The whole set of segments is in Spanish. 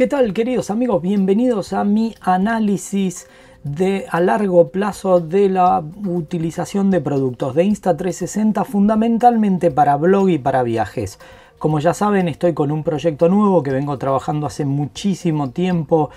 ¿Qué tal queridos amigos? Bienvenidos a mi análisis de a largo plazo de la utilización de productos de Insta360 fundamentalmente para blog y para viajes. Como ya saben estoy con un proyecto nuevo que vengo trabajando hace muchísimo tiempo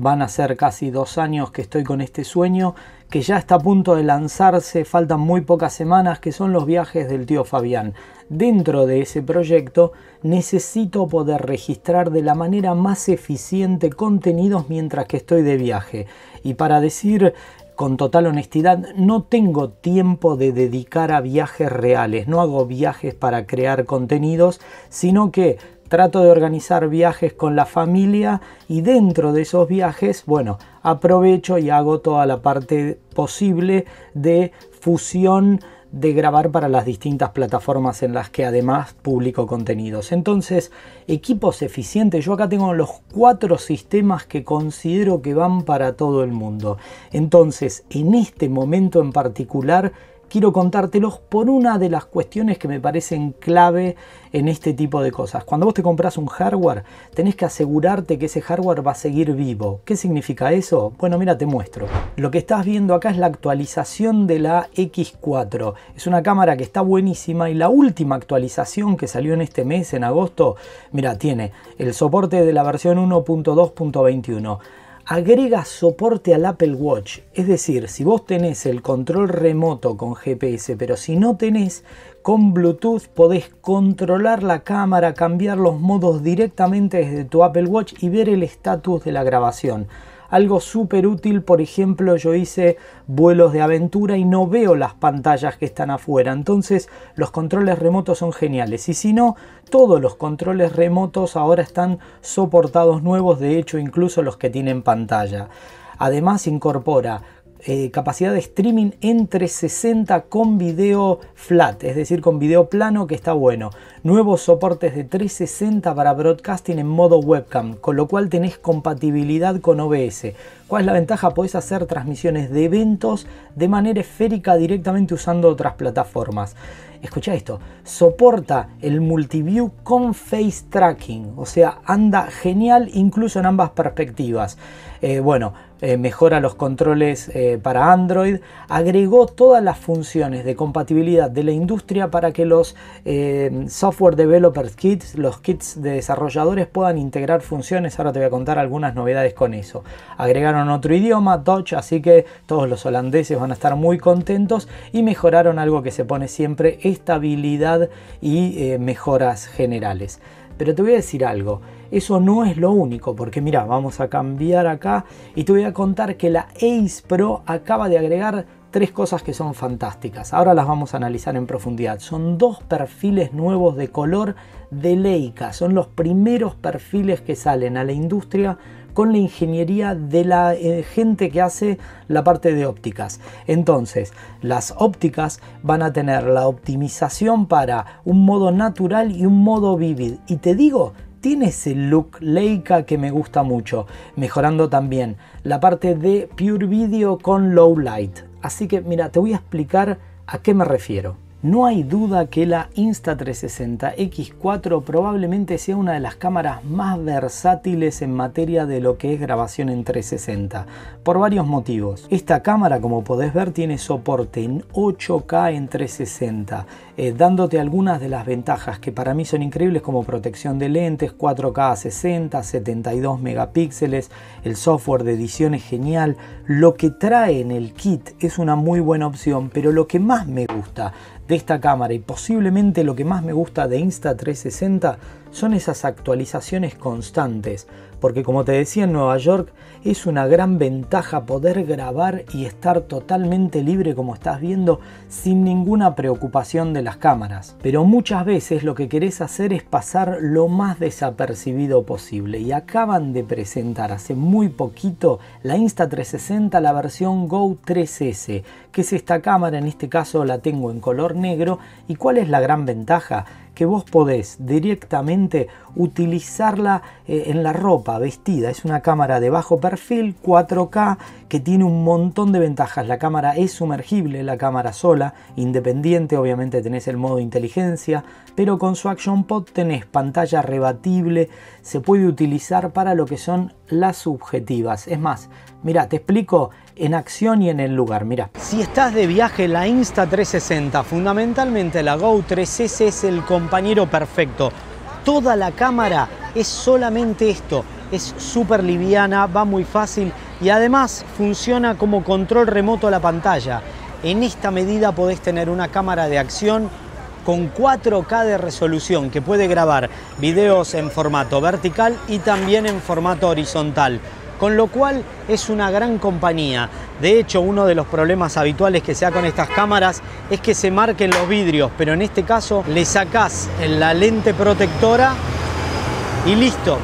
van a ser casi dos años que estoy con este sueño, que ya está a punto de lanzarse, faltan muy pocas semanas, que son los viajes del tío Fabián. Dentro de ese proyecto necesito poder registrar de la manera más eficiente contenidos mientras que estoy de viaje. Y para decir con total honestidad, no tengo tiempo de dedicar a viajes reales, no hago viajes para crear contenidos, sino que trato de organizar viajes con la familia y dentro de esos viajes, bueno, aprovecho y hago toda la parte posible de fusión de grabar para las distintas plataformas en las que además publico contenidos. Entonces, equipos eficientes, yo acá tengo los cuatro sistemas que considero que van para todo el mundo. Entonces, en este momento en particular, quiero contártelos por una de las cuestiones que me parecen clave en este tipo de cosas. Cuando vos te compras un hardware, tenés que asegurarte que ese hardware va a seguir vivo. ¿Qué significa eso? Bueno, mira, te muestro. Lo que estás viendo acá es la actualización de la X4. Es una cámara que está buenísima y la última actualización que salió en este mes, en agosto, mira, tiene el soporte de la versión 1.2.21 agrega soporte al Apple Watch. Es decir, si vos tenés el control remoto con GPS, pero si no tenés, con Bluetooth podés controlar la cámara, cambiar los modos directamente desde tu Apple Watch y ver el estatus de la grabación algo súper útil, por ejemplo, yo hice vuelos de aventura y no veo las pantallas que están afuera, entonces los controles remotos son geniales. Y si no, todos los controles remotos ahora están soportados nuevos, de hecho incluso los que tienen pantalla. Además incorpora eh, capacidad de streaming entre 60 con video flat, es decir, con video plano que está bueno. Nuevos soportes de 360 para broadcasting en modo webcam, con lo cual tenés compatibilidad con OBS. ¿Cuál es la ventaja? Podés hacer transmisiones de eventos de manera esférica directamente usando otras plataformas. Escucha esto, soporta el multiview con face tracking, o sea, anda genial incluso en ambas perspectivas. Eh, bueno, eh, mejora los controles eh, para Android, agregó todas las funciones de compatibilidad de la industria para que los software developers kits, los kits de desarrolladores puedan integrar funciones. Ahora te voy a contar algunas novedades con eso. Agregaron otro idioma, Dutch, así que todos los holandeses van a estar muy contentos y mejoraron algo que se pone siempre, estabilidad y mejoras generales. Pero te voy a decir algo, eso no es lo único, porque mira, vamos a cambiar acá y te voy a contar que la Ace Pro acaba de agregar tres cosas que son fantásticas. Ahora las vamos a analizar en profundidad. Son dos perfiles nuevos de color de Leica. Son los primeros perfiles que salen a la industria con la ingeniería de la eh, gente que hace la parte de ópticas. Entonces, las ópticas van a tener la optimización para un modo natural y un modo vivid. Y te digo, tiene ese look Leica que me gusta mucho, mejorando también la parte de Pure Video con Low Light. Así que mira, te voy a explicar a qué me refiero. No hay duda que la Insta360 X4 probablemente sea una de las cámaras más versátiles en materia de lo que es grabación en 360, por varios motivos. Esta cámara, como podés ver, tiene soporte en 8K en 360, eh, dándote algunas de las ventajas que para mí son increíbles como protección de lentes, 4K a 60, 72 megapíxeles, el software de edición es genial, lo que trae en el kit es una muy buena opción, pero lo que más me gusta de esta cámara y posiblemente lo que más me gusta de Insta360 son esas actualizaciones constantes, porque como te decía en Nueva York, es una gran ventaja poder grabar y estar totalmente libre como estás viendo sin ninguna preocupación de las cámaras. Pero muchas veces lo que querés hacer es pasar lo más desapercibido posible. Y acaban de presentar hace muy poquito la Insta360 la versión Go 3S, que es esta cámara, en este caso la tengo en color negro. Y cuál es la gran ventaja que vos podés directamente utilizarla eh, en la ropa vestida. Es una cámara de bajo perfil 4K que tiene un montón de ventajas. La cámara es sumergible, la cámara sola, independiente, obviamente tenés el modo inteligencia, pero con su Action Pod tenés pantalla rebatible, se puede utilizar para lo que son las subjetivas. Es más, mira, te explico en acción y en el lugar. Mira, si estás de viaje, la Insta360, fundamentalmente la Go 3S es el compañero perfecto. Toda la cámara es solamente esto, es súper liviana, va muy fácil y además funciona como control remoto a la pantalla. En esta medida podés tener una cámara de acción con 4K de resolución que puede grabar videos en formato vertical y también en formato horizontal con lo cual es una gran compañía. De hecho, uno de los problemas habituales que se da con estas cámaras es que se marquen los vidrios, pero en este caso le sacás la lente protectora y listo.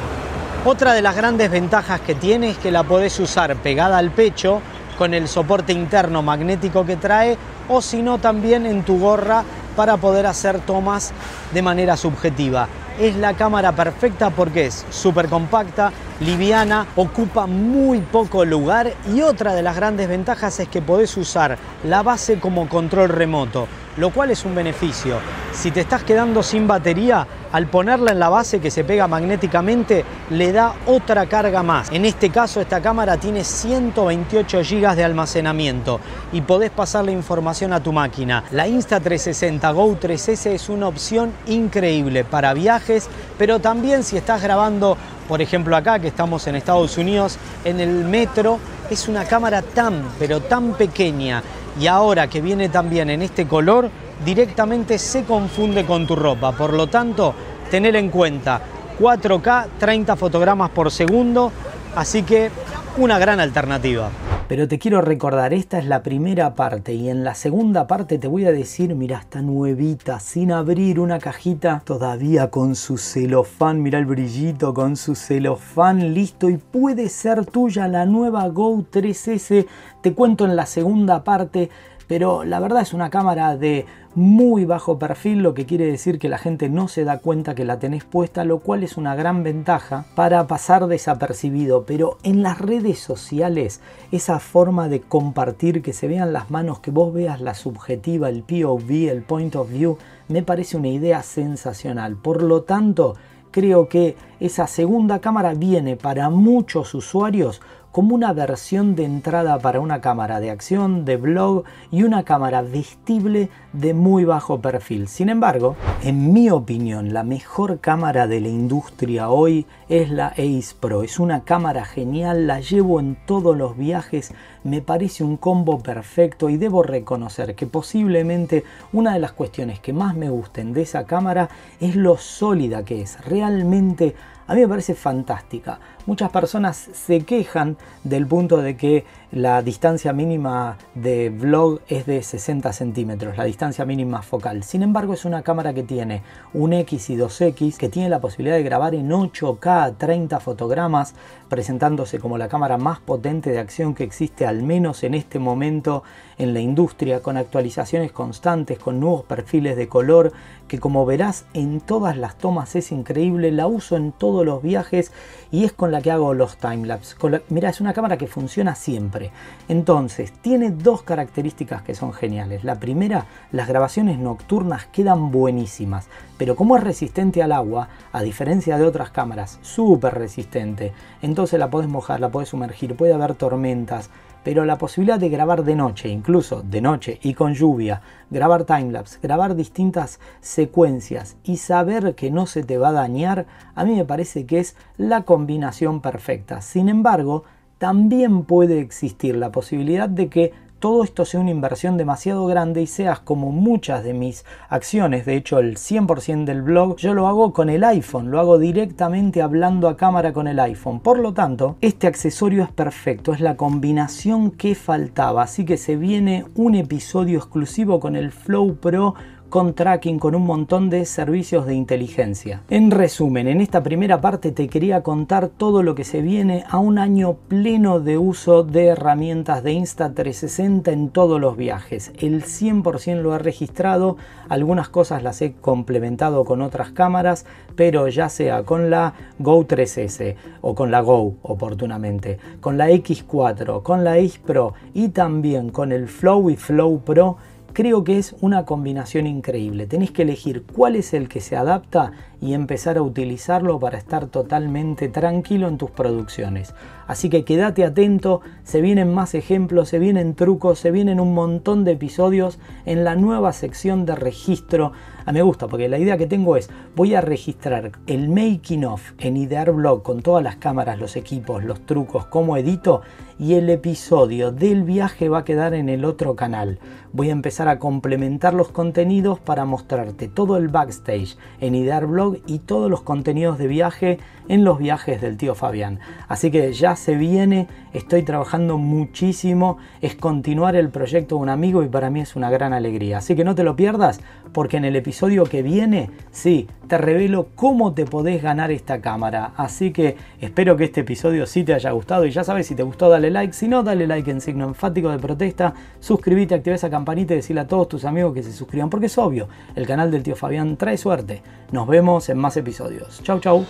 Otra de las grandes ventajas que tiene es que la podés usar pegada al pecho con el soporte interno magnético que trae o si no también en tu gorra para poder hacer tomas de manera subjetiva. Es la cámara perfecta porque es súper compacta, liviana, ocupa muy poco lugar y otra de las grandes ventajas es que podés usar la base como control remoto, lo cual es un beneficio. Si te estás quedando sin batería, al ponerla en la base que se pega magnéticamente, le da otra carga más. En este caso, esta cámara tiene 128 GB de almacenamiento y podés pasar la información a tu máquina. La Insta360 Go 3S es una opción increíble para viajes, pero también si estás grabando por ejemplo acá que estamos en Estados Unidos, en el metro, es una cámara tan, pero tan pequeña y ahora que viene también en este color, directamente se confunde con tu ropa. Por lo tanto, tener en cuenta 4K, 30 fotogramas por segundo, así que una gran alternativa. Pero te quiero recordar, esta es la primera parte y en la segunda parte te voy a decir, mira, está nuevita, sin abrir una cajita, todavía con su celofán, mira el brillito, con su celofán listo y puede ser tuya la nueva Go 3S. Te cuento en la segunda parte pero la verdad es una cámara de muy bajo perfil, lo que quiere decir que la gente no se da cuenta que la tenés puesta, lo cual es una gran ventaja para pasar desapercibido. Pero en las redes sociales, esa forma de compartir, que se vean las manos, que vos veas la subjetiva, el POV, el point of view, me parece una idea sensacional. Por lo tanto, creo que esa segunda cámara viene para muchos usuarios como una versión de entrada para una cámara de acción, de blog y una cámara vestible de muy bajo perfil. Sin embargo, en mi opinión, la mejor cámara de la industria hoy es la Ace Pro. Es una cámara genial, la llevo en todos los viajes, me parece un combo perfecto y debo reconocer que posiblemente una de las cuestiones que más me gusten de esa cámara es lo sólida que es. Realmente a mí me parece fantástica. Muchas personas se quejan del punto de que la distancia mínima de vlog es de 60 centímetros, la distancia mínima focal. Sin embargo, es una cámara que tiene un X y 2X, que tiene la posibilidad de grabar en 8K 30 fotogramas, presentándose como la cámara más potente de acción que existe al menos en este momento en la industria, con actualizaciones constantes, con nuevos perfiles de color, que como verás en todas las tomas es increíble, la uso en todos los viajes y es con la que hago los timelapse. Mira, es una cámara que funciona siempre. Entonces, tiene dos características que son geniales. La primera, las grabaciones nocturnas quedan buenísimas, pero como es resistente al agua, a diferencia de otras cámaras, súper resistente, entonces la podés mojar, la podés sumergir, puede haber tormentas, pero la posibilidad de grabar de noche, incluso de noche y con lluvia, grabar timelapse, grabar distintas secuencias y saber que no se te va a dañar, a mí me parece que es la combinación perfecta. Sin embargo, también puede existir la posibilidad de que todo esto sea una inversión demasiado grande y seas como muchas de mis acciones, de hecho el 100% del blog yo lo hago con el iPhone, lo hago directamente hablando a cámara con el iPhone. Por lo tanto, este accesorio es perfecto, es la combinación que faltaba, así que se viene un episodio exclusivo con el Flow Pro con tracking, con un montón de servicios de inteligencia. En resumen, en esta primera parte te quería contar todo lo que se viene a un año pleno de uso de herramientas de Insta360 en todos los viajes. El 100% lo he registrado, algunas cosas las he complementado con otras cámaras, pero ya sea con la Go 3S o con la Go oportunamente, con la X4, con la X Pro y también con el Flow y Flow Pro, creo que es una combinación increíble. Tenéis que elegir cuál es el que se adapta y empezar a utilizarlo para estar totalmente tranquilo en tus producciones. Así que quédate atento, se vienen más ejemplos, se vienen trucos, se vienen un montón de episodios en la nueva sección de registro. A ah, me gusta porque la idea que tengo es voy a registrar el making of en Idear Blog con todas las cámaras, los equipos, los trucos, cómo edito y el episodio del viaje va a quedar en el otro canal. Voy a empezar a complementar los contenidos para mostrarte todo el backstage en Idear Y todos los contenidos de viaje en los viajes del tío Fabián. Así que ya se viene, estoy trabajando muchísimo, es continuar el proyecto de un amigo y para mí es una gran alegría. Así que no te lo pierdas porque en el episodio que viene, sí, te revelo cómo te podés ganar esta cámara. Así que espero que este episodio sí te haya gustado y ya sabes, si te gustó dale like, si no dale like en signo enfático de protesta, suscríbete, activa esa campanita y decirle a todos tus amigos que se suscriban porque es obvio, el canal del tío Fabián trae suerte. Nos vemos en más episodios. Chau chau.